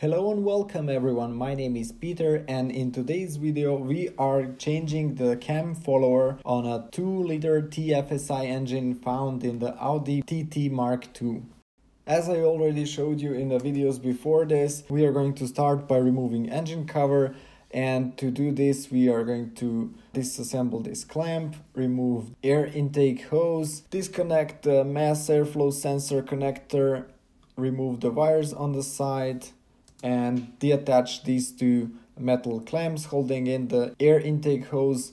Hello and welcome everyone, my name is Peter and in today's video we are changing the cam follower on a 2 liter TFSI engine found in the Audi TT Mark II. As I already showed you in the videos before this, we are going to start by removing engine cover and to do this we are going to disassemble this clamp, remove air intake hose, disconnect the mass airflow sensor connector, remove the wires on the side, and deattach these two metal clamps holding in the air intake hose.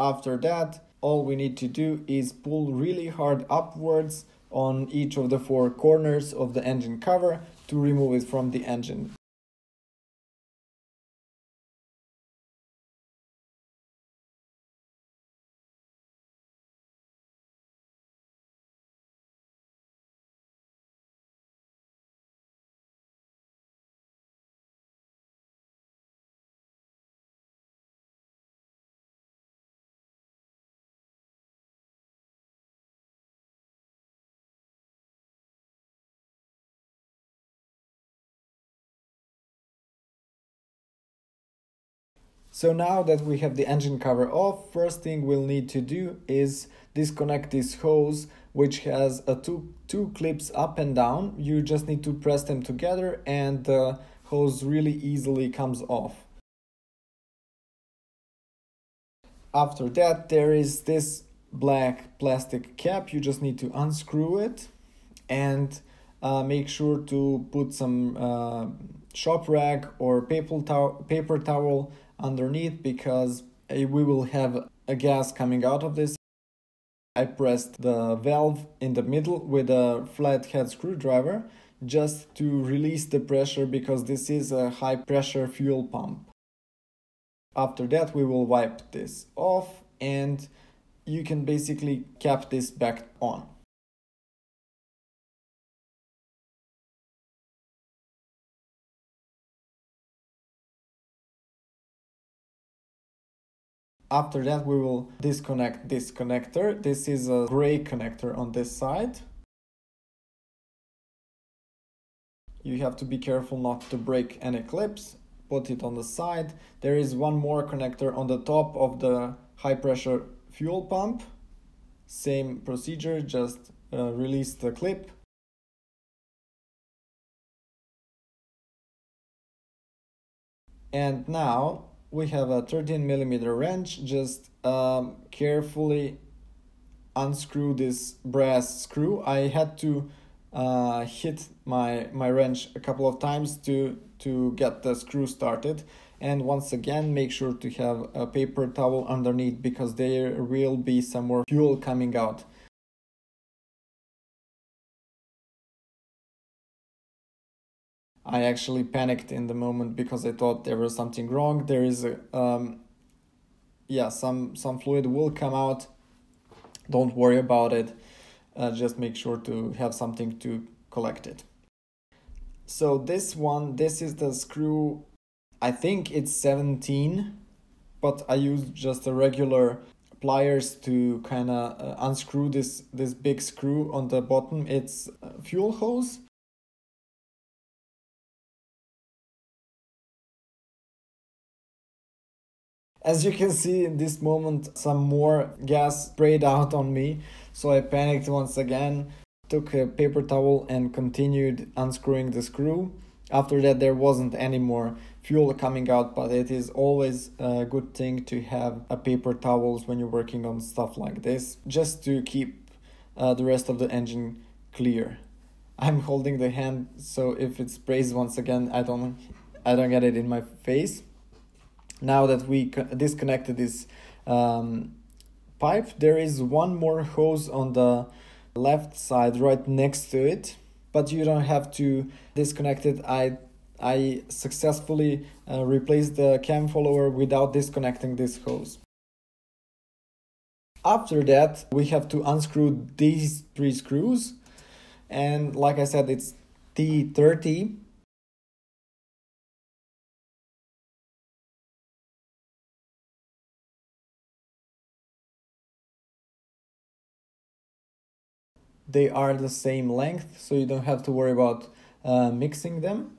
After that, all we need to do is pull really hard upwards on each of the four corners of the engine cover to remove it from the engine. So now that we have the engine cover off, first thing we'll need to do is disconnect this hose which has a two, two clips up and down. You just need to press them together and the hose really easily comes off. After that there is this black plastic cap, you just need to unscrew it and uh, make sure to put some uh, shop rag or paper, to- paper towel underneath because we will have a gas coming out of this. I pressed the valve in the middle with a flathead screwdriver just to release the pressure because this is a high pressure fuel pump. After that we will wipe this off and you can basically cap this back on. After that we will disconnect this connector. This is a gray connector on this side. You have to be careful not to break any clips. Put it on the side. There is one more connector on the top of the high pressure fuel pump. Same procedure, just uh, release the clip. And now we have a 13 millimeter wrench. Just um, carefully unscrew this brass screw. I had to uh, hit my my wrench a couple of times to to get the screw started. And once again make sure to have a paper towel underneath because there will be some more fuel coming out I actually panicked in the moment because I thought there was something wrong. There is a, um, yeah, some some fluid will come out. Don't worry about it. Uh, just make sure to have something to collect it. So this one, this is the screw. I think it's 17, but I used just a regular pliers to kind of uh, unscrew this this big screw on the bottom. It's fuel hose As you can see in this moment, some more gas sprayed out on me, so I panicked once again, took a paper towel and continued unscrewing the screw. After that, there wasn't any more fuel coming out, but it is always a good thing to have a paper towels when you're working on stuff like this, just to keep uh, the rest of the engine clear. I'm holding the hand, so if it sprays once again, I don't, I don't get it in my face now that we disconnected this um, pipe there is one more hose on the left side right next to it but you don't have to disconnect it i i successfully uh, replaced the cam follower without disconnecting this hose After that, we have to unscrew these three screws. And like I said, it's T30. They are the same length, so you don't have to worry about uh, mixing them.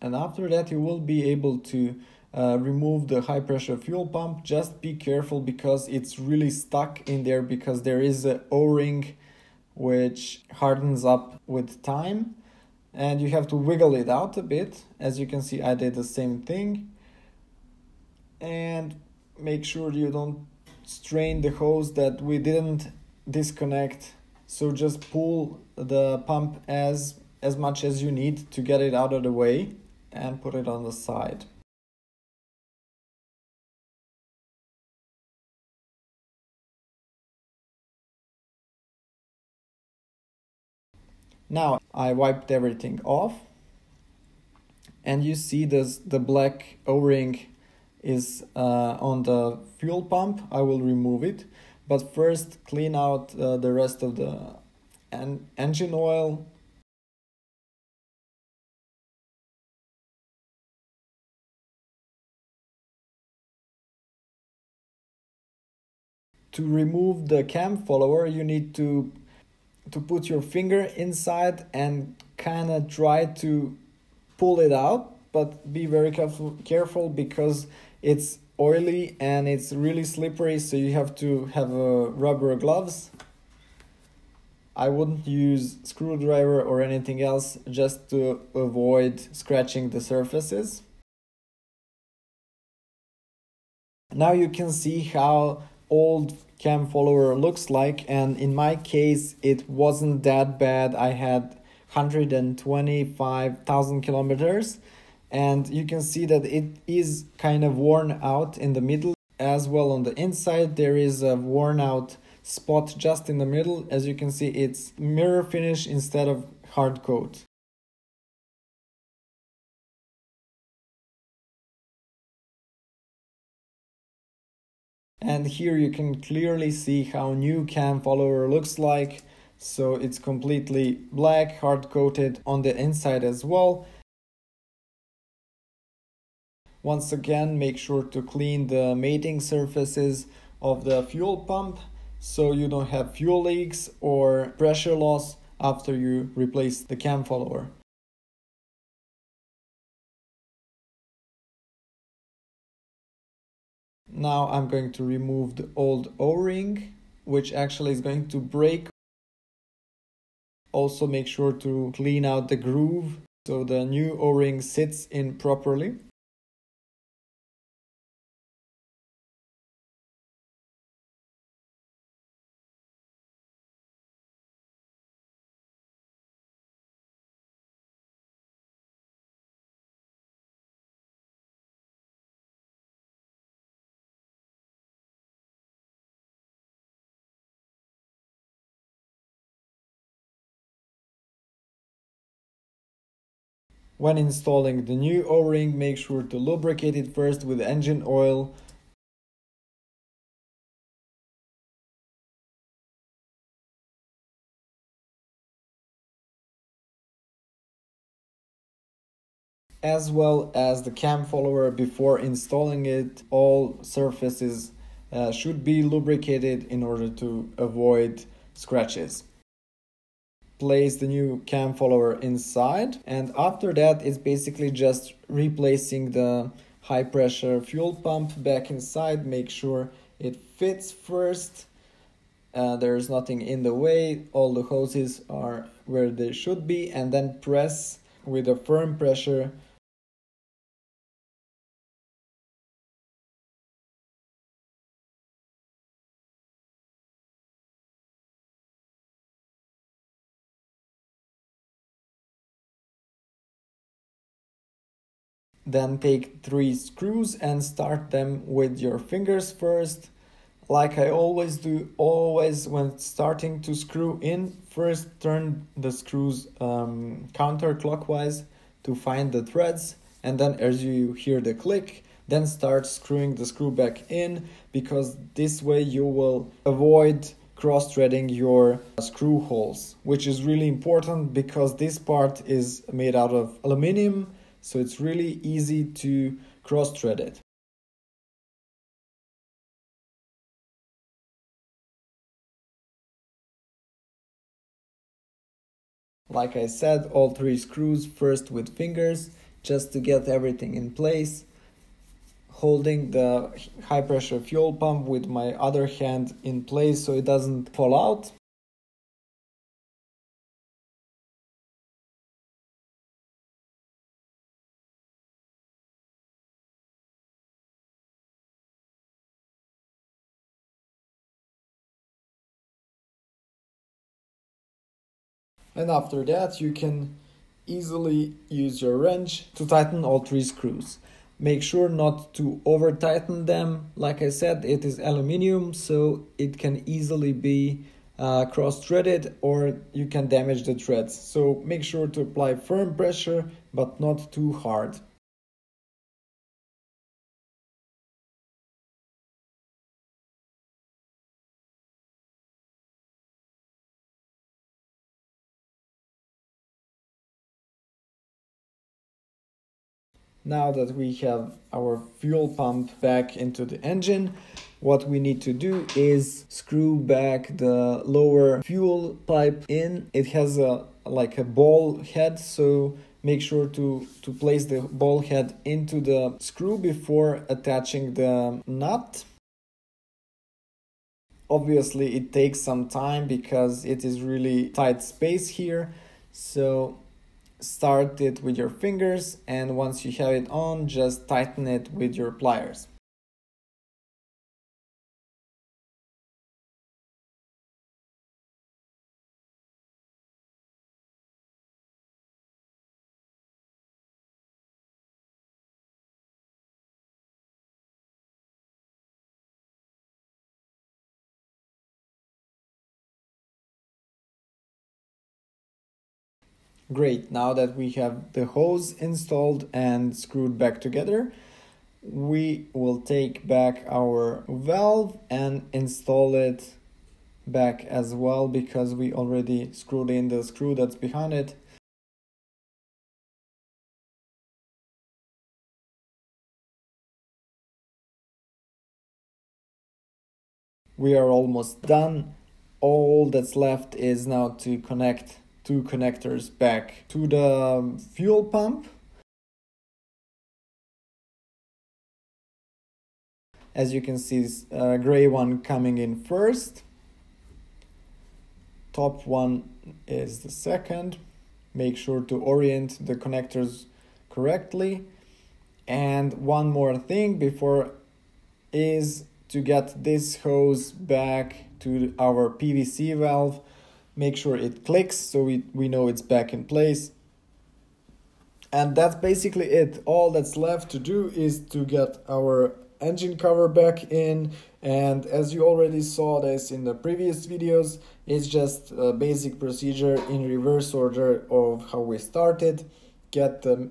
and after that you will be able to uh, remove the high pressure fuel pump. Just be careful because it's really stuck in there because there is a o-ring which hardens up with time. And you have to wiggle it out a bit. As you can see i did the same thing. And make sure you don't strain the hose that we didn't disconnect. So just pull the pump as as much as you need to get it out of the way and put it on the side. Now I wiped everything off and you see this the black o-ring is uh, on the fuel pump. I will remove it but first clean out uh, the rest of the en engine oil. To remove the cam follower you need to to put your finger inside and kind of try to pull it out but be very careful careful because it's oily and it's really slippery so you have to have uh, rubber gloves. I wouldn't use screwdriver or anything else just to avoid scratching the surfaces. Now you can see how old cam follower looks like and in my case it wasn't that bad. I had 125,000 kilometers and you can see that it is kind of worn out in the middle. As well on the inside there is a worn out spot just in the middle. As you can see it's mirror finish instead of hard coat and here you can clearly see how new cam follower looks like. So it's completely black hard coated on the inside as well. Once again make sure to clean the mating surfaces of the fuel pump so you don't have fuel leaks or pressure loss after you replace the cam follower Now I'm going to remove the old O-ring, which actually is going to break. Also make sure to clean out the groove so the new O-ring sits in properly. When installing the new O-ring, make sure to lubricate it first with engine oil. As well as the cam follower before installing it, all surfaces uh, should be lubricated in order to avoid scratches place the new cam follower inside. And after that it's basically just replacing the high pressure fuel pump back inside make sure it fits first. Uh, there's nothing in the way. All the hoses are where they should be. And then press with a firm pressure then take three screws and start them with your fingers first like I always do, always when starting to screw in, first turn the screws um, counterclockwise to find the threads, and then as you hear the click, then start screwing the screw back in because this way you will avoid cross threading your screw holes, which is really important because this part is made out of aluminium, so it's really easy to cross thread it. Like I said, all three screws first with fingers just to get everything in place. Holding the high pressure fuel pump with my other hand in place so it doesn't fall out. And after that you can easily use your wrench to tighten all three screws. Make sure not to over tighten them. Like I said, it is aluminium, so it can easily be uh, cross threaded or you can damage the threads. So make sure to apply firm pressure but not too hard. Now that we have our fuel pump back into the engine, what we need to do is screw back the lower fuel pipe in. It has a like a ball head, so make sure to, to place the ball head into the screw before attaching the nut. Obviously it takes some time because it is really tight space here. So start it with your fingers and once you have it on just tighten it with your pliers. Great, now that we have the hose installed and screwed back together, we will take back our valve and install it back as well because we already screwed in the screw that's behind it. We are almost done. All that's left is now to connect two connectors back to the fuel pump. As you can see, uh, gray one coming in first. Top one is the second. Make sure to orient the connectors correctly. And one more thing before is to get this hose back to our PVC valve make sure it clicks so we, we know it's back in place. And that's basically it. All that's left to do is to get our engine cover back in and as you already saw this in the previous videos it's just a basic procedure in reverse order of how we started get the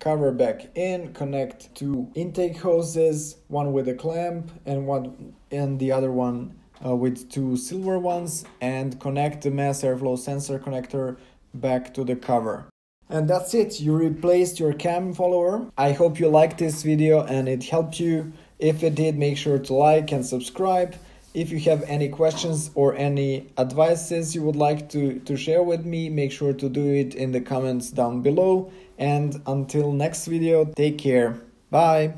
cover back in connect two intake hoses one with a clamp and one and the other one uh, with two silver ones and connect the mass airflow sensor connector back to the cover. And that's it, you replaced your cam follower. I hope you liked this video and it helped you. If it did, make sure to like and subscribe. If you have any questions or any advices you would like to, to share with me, make sure to do it in the comments down below. And until next video, take care. Bye.